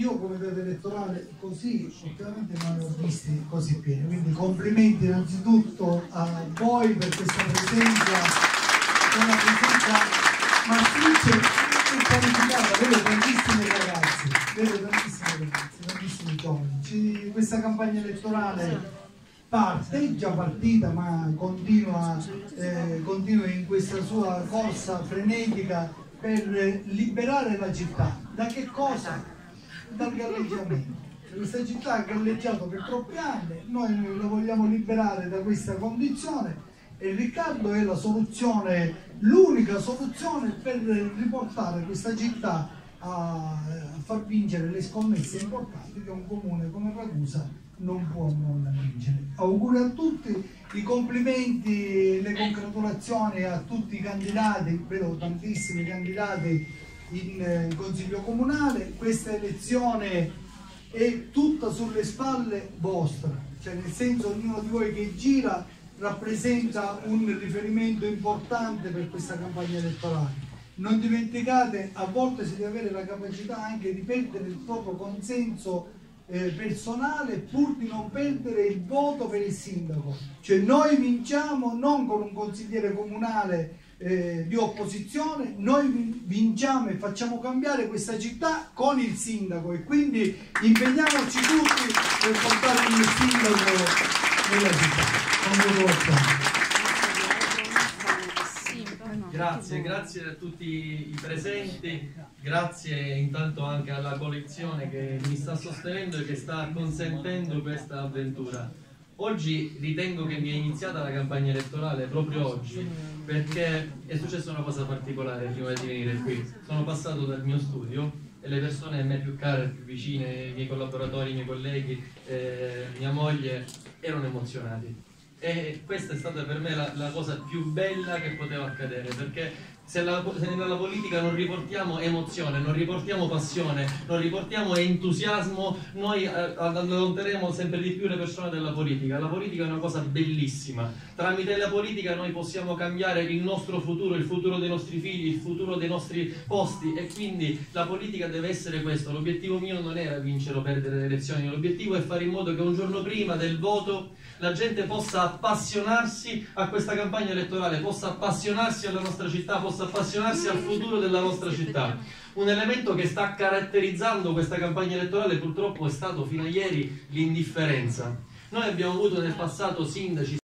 io come data elettorale così ultimamente non ne ho visti così pieni, quindi complimenti innanzitutto a voi per questa presenza, una presenza massiccia e qualificata, vedo tantissimi ragazzi, vedo tantissimi ragazzi, tantissimi giovani. Questa campagna elettorale parte, è già partita ma continua, eh, continua in questa sua corsa frenetica per liberare la città. Da che cosa? Dal galleggiamento. Questa città ha galleggiato per troppi anni, noi lo vogliamo liberare da questa condizione e Riccardo è la soluzione, l'unica soluzione per riportare questa città a, a far vincere le scommesse importanti che un comune come Ragusa non può non vincere. Auguri a tutti, i complimenti, le congratulazioni a tutti i candidati, vedo tantissimi candidati in eh, consiglio comunale, questa elezione è tutta sulle spalle vostre, cioè nel senso ognuno di voi che gira rappresenta un riferimento importante per questa campagna elettorale. Non dimenticate, a volte si deve avere la capacità anche di perdere il proprio consenso eh, personale pur di non perdere il voto per il sindaco. Cioè noi vinciamo non con un consigliere comunale eh, di opposizione, noi vin- vinciamo e facciamo cambiare questa città con il sindaco e quindi impegniamoci tutti per portare il sindaco nella città. Grazie, grazie a tutti i presenti, grazie intanto anche alla coalizione che mi sta sostenendo e che sta consentendo questa avventura. Oggi ritengo che mi è iniziata la campagna elettorale proprio oggi, perché è successa una cosa particolare prima di venire qui. Sono passato dal mio studio e le persone a me più care, più vicine, i miei collaboratori, i miei colleghi, eh, mia moglie, erano emozionati. E questa è stata per me la, la cosa più bella che poteva accadere, perché se, la- se nella politica non riportiamo emozione, non riportiamo passione, non riportiamo entusiasmo, noi eh, allontaneremo sempre di più le persone dalla politica. La politica è una cosa bellissima. Tramite la politica noi possiamo cambiare il nostro futuro, il futuro dei nostri figli, il futuro dei nostri posti e quindi la politica deve essere questo. L'obiettivo mio non era vincere o perdere le elezioni, l'obiettivo è fare in modo che un giorno prima del voto la gente possa appassionarsi a questa campagna elettorale, possa appassionarsi alla nostra città, possa appassionarsi al futuro della nostra città. Un elemento che sta caratterizzando questa campagna elettorale purtroppo è stato fino a ieri l'indifferenza. Noi abbiamo avuto nel passato sindaci